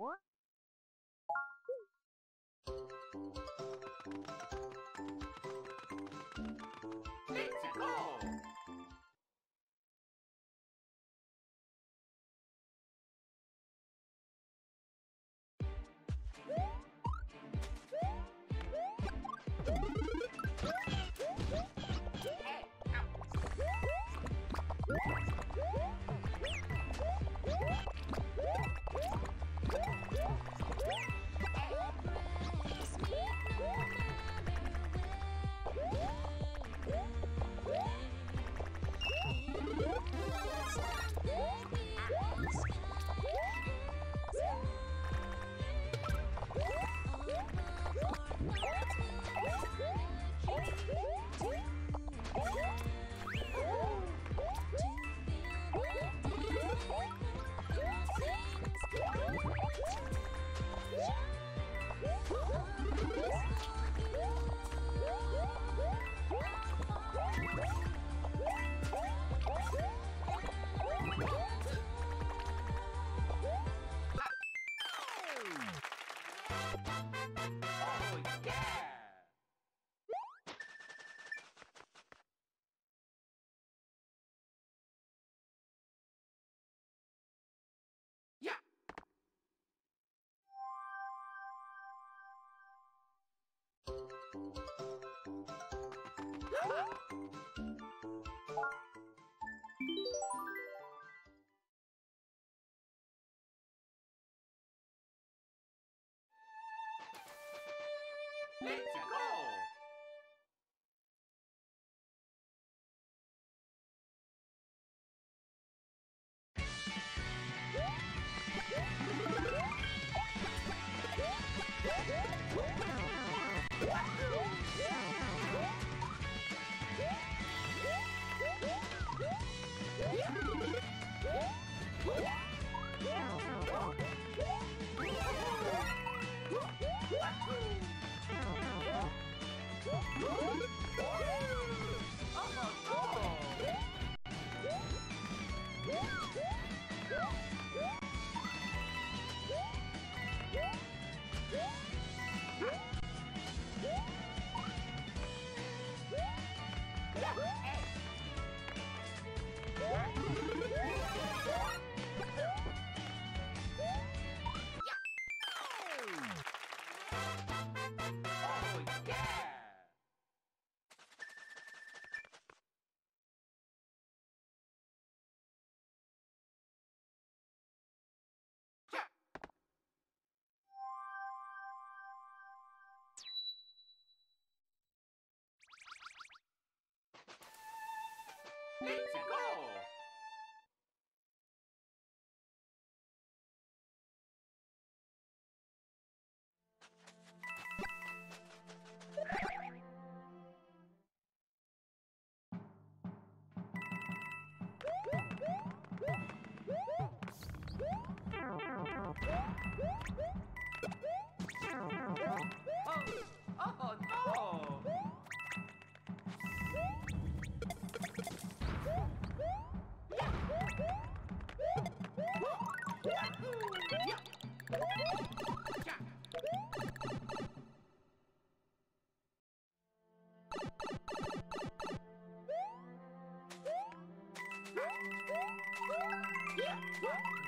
Let's Oh, Let's go! Yeah!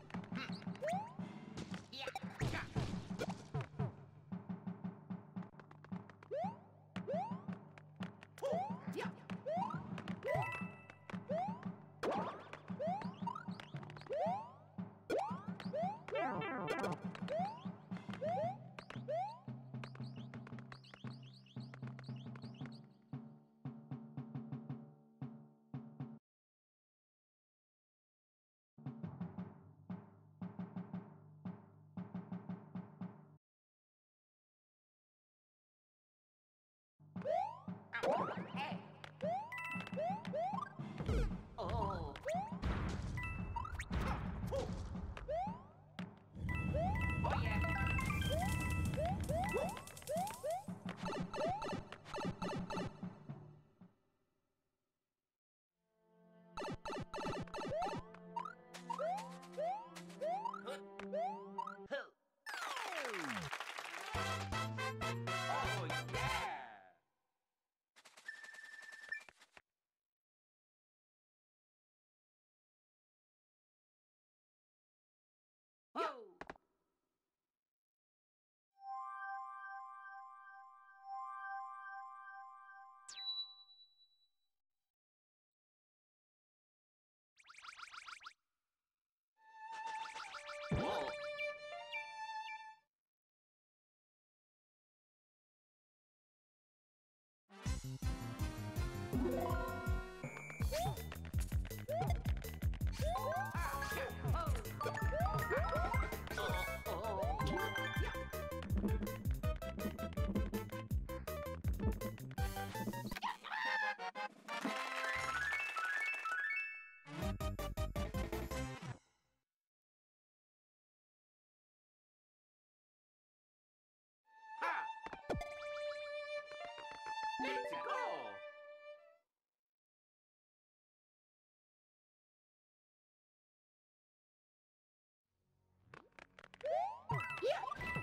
Let's go.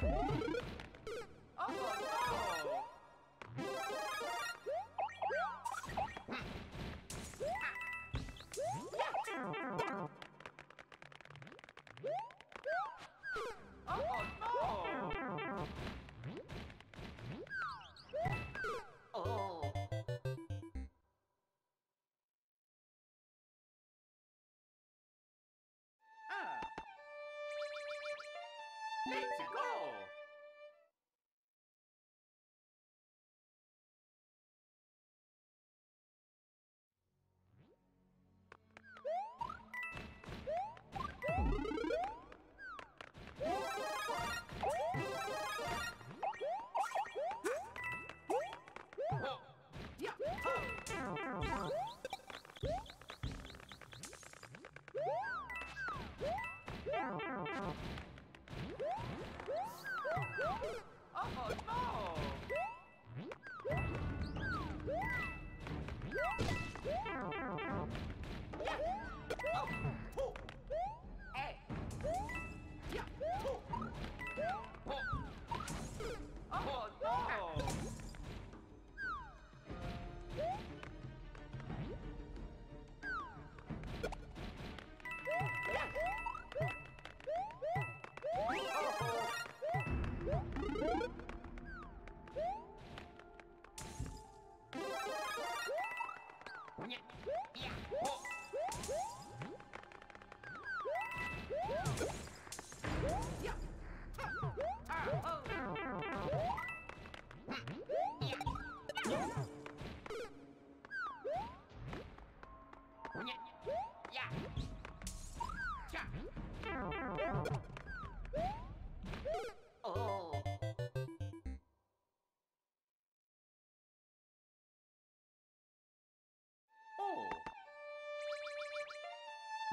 Oh Let's go. Oh. Oh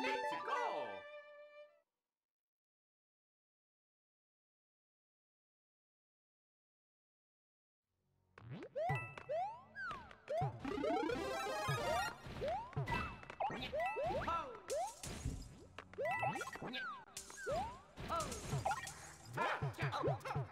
Let's go. Oh.